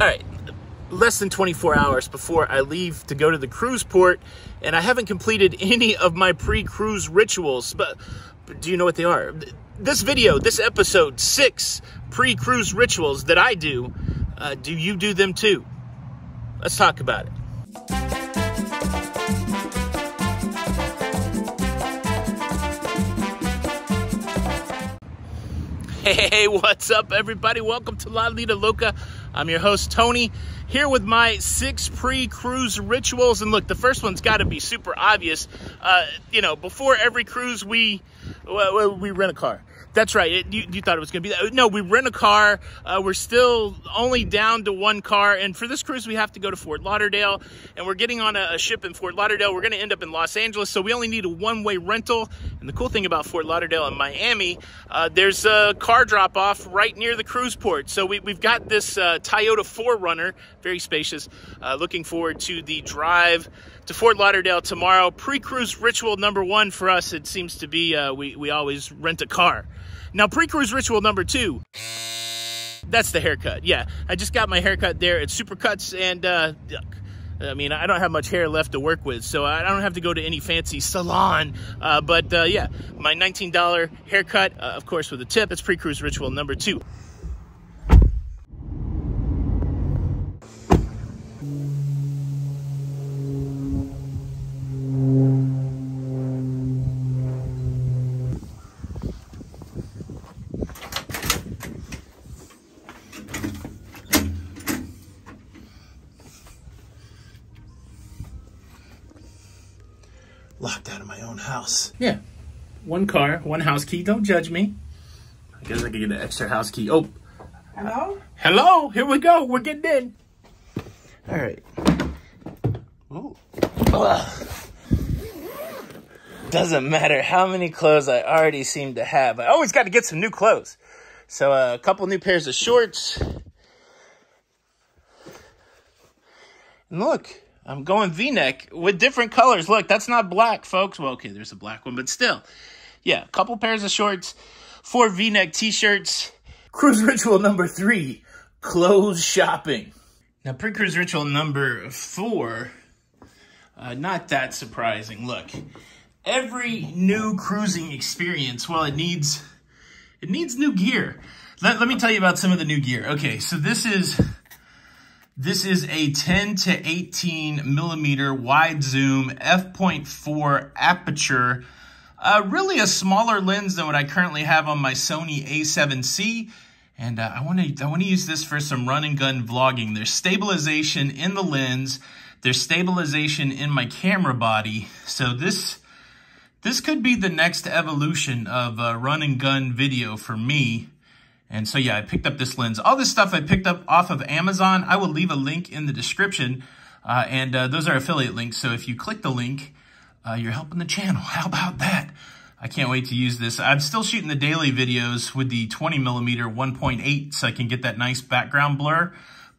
All right, less than 24 hours before I leave to go to the cruise port, and I haven't completed any of my pre-cruise rituals, but, but do you know what they are? This video, this episode, six pre-cruise rituals that I do, uh, do you do them too? Let's talk about it. Hey, what's up, everybody? Welcome to La Lido Loca. I'm your host, Tony, here with my six pre cruise rituals. And look, the first one's got to be super obvious. Uh, you know, before every cruise, we, we rent a car. That's right. It, you, you, thought it was going to be that. No, we rent a car. Uh, we're still only down to one car. And for this cruise, we have to go to Fort Lauderdale. And we're getting on a, a ship in Fort Lauderdale. We're going to end up in Los Angeles. So we only need a one way rental. And the cool thing about Fort Lauderdale and Miami, uh, there's a car drop off right near the cruise port. So we, have got this uh, Toyota 4Runner, very spacious. Uh, looking forward to the drive to Fort Lauderdale tomorrow. Pre cruise ritual number one for us, it seems to be uh, we, we always rent a car. Now, pre-cruise ritual number two, that's the haircut. Yeah, I just got my haircut there at Supercuts, and uh, I mean, I don't have much hair left to work with, so I don't have to go to any fancy salon. Uh, but uh, yeah, my $19 haircut, uh, of course, with a tip. It's pre-cruise ritual number two. Locked out of my own house. Yeah. One car, one house key. Don't judge me. I guess I could get an extra house key. Oh. Hello? Hello. Here we go. We're getting in. All right. Ooh. Ugh. Doesn't matter how many clothes I already seem to have. I always got to get some new clothes. So uh, a couple new pairs of shorts. And look, I'm going V-neck with different colors. Look, that's not black, folks. Well, okay, there's a black one, but still. Yeah, a couple pairs of shorts, four V-neck t-shirts. Cruise ritual number three, clothes shopping. Now, pre-cruise ritual number four, uh, not that surprising. Look, every new cruising experience, well, it needs, it needs new gear. Let, let me tell you about some of the new gear. Okay, so this is this is a 10 to 18 millimeter wide zoom f.4 aperture. Uh, really a smaller lens than what I currently have on my Sony a7C. And uh, I want to I want to use this for some run and gun vlogging. There's stabilization in the lens. There's stabilization in my camera body. So this this could be the next evolution of uh, run and gun video for me. And so, yeah, I picked up this lens. All this stuff I picked up off of Amazon. I will leave a link in the description. Uh, and uh, those are affiliate links. So if you click the link, uh, you're helping the channel. How about that? I can't wait to use this. I'm still shooting the daily videos with the 20 millimeter 1.8 so I can get that nice background blur.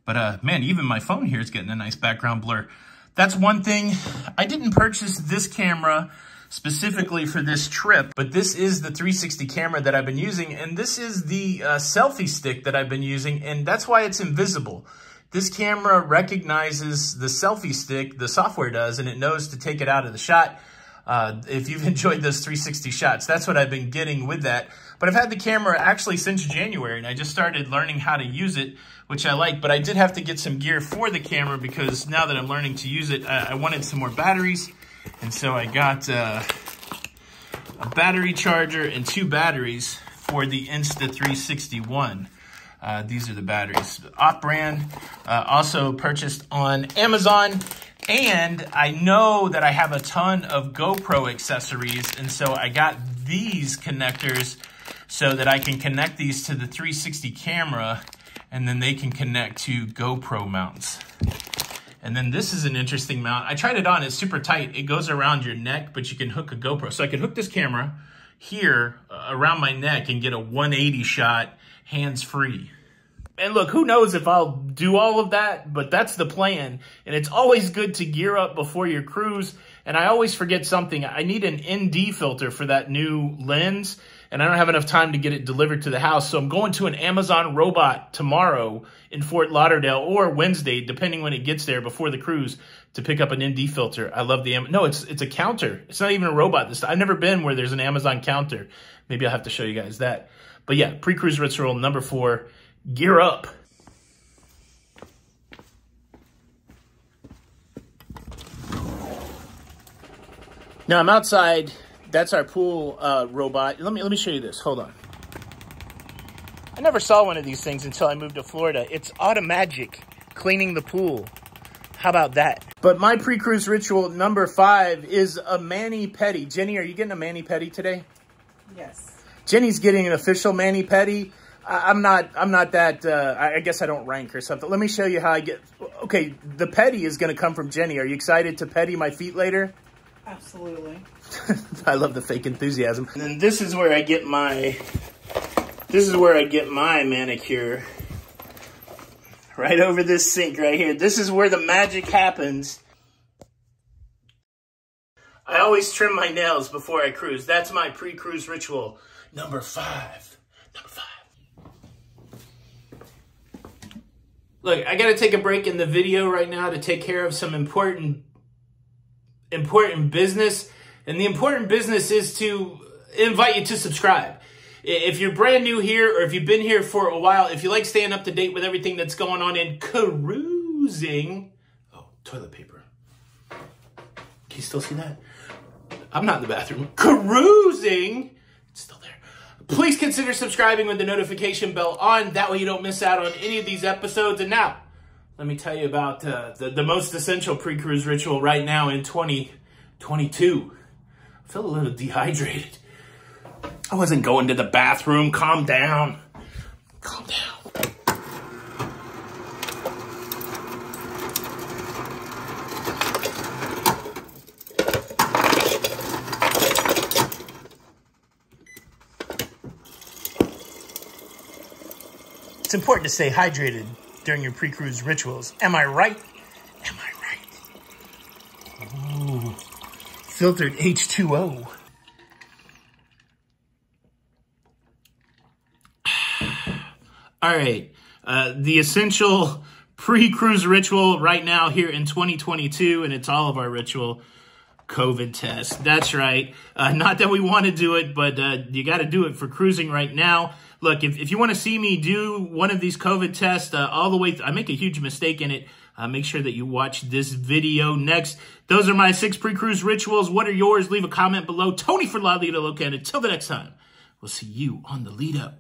But uh, man, even my phone here is getting a nice background blur. That's one thing. I didn't purchase this camera specifically for this trip, but this is the 360 camera that I've been using, and this is the uh, selfie stick that I've been using, and that's why it's invisible. This camera recognizes the selfie stick, the software does, and it knows to take it out of the shot. Uh, if you've enjoyed those 360 shots, that's what I've been getting with that. But I've had the camera actually since January, and I just started learning how to use it, which I like. But I did have to get some gear for the camera because now that I'm learning to use it, I, I wanted some more batteries. And so I got uh, a battery charger and two batteries for the Insta361. Uh, these are the batteries. Off-brand, uh, also purchased on Amazon. And I know that I have a ton of GoPro accessories, and so I got these connectors so that I can connect these to the 360 camera, and then they can connect to GoPro mounts. And then this is an interesting mount. I tried it on, it's super tight. It goes around your neck, but you can hook a GoPro. So I could hook this camera here uh, around my neck and get a 180 shot hands-free. And look, who knows if I'll do all of that, but that's the plan. And it's always good to gear up before your cruise. And I always forget something. I need an ND filter for that new lens. And I don't have enough time to get it delivered to the house. So I'm going to an Amazon robot tomorrow in Fort Lauderdale or Wednesday, depending when it gets there before the cruise, to pick up an ND filter. I love the Am no, it's it's a counter. It's not even a robot. This I've never been where there's an Amazon counter. Maybe I'll have to show you guys that. But yeah, pre-cruise ritual number four, gear up. Now I'm outside. That's our pool uh, robot. Let me let me show you this. Hold on. I never saw one of these things until I moved to Florida. It's Automagic cleaning the pool. How about that? But my pre-cruise ritual number five is a mani-pedi. Jenny, are you getting a mani-pedi today? Yes. Jenny's getting an official mani-pedi. I'm not, I'm not that, uh, I guess I don't rank or something. Let me show you how I get, okay, the pedi is going to come from Jenny. Are you excited to pedi my feet later? Absolutely. I love the fake enthusiasm. And then this is where I get my, this is where I get my manicure. Right over this sink right here. This is where the magic happens. I always trim my nails before I cruise. That's my pre-cruise ritual. Number five. Number five. Look, I got to take a break in the video right now to take care of some important important business. And the important business is to invite you to subscribe. If you're brand new here or if you've been here for a while, if you like staying up to date with everything that's going on in cruising, oh, toilet paper. Can you still see that? I'm not in the bathroom. Cruising, it's still there. Please consider subscribing with the notification bell on. That way you don't miss out on any of these episodes. And now, let me tell you about uh, the, the most essential pre-cruise ritual right now in 2022. I feel a little dehydrated. I wasn't going to the bathroom. Calm down. Calm down. It's important to stay hydrated during your pre-cruise rituals. Am I right? Am I right? Ooh, filtered H2O. All right. Uh, the essential pre-cruise ritual right now here in 2022, and it's all of our ritual COVID test. That's right. Uh, not that we want to do it, but uh, you got to do it for cruising right now. Look, if, if you want to see me do one of these COVID tests uh, all the way, I make a huge mistake in it. Uh, make sure that you watch this video next. Those are my six pre-cruise rituals. What are yours? Leave a comment below. Tony for La Lido Loca. And until the next time, we'll see you on the lead up.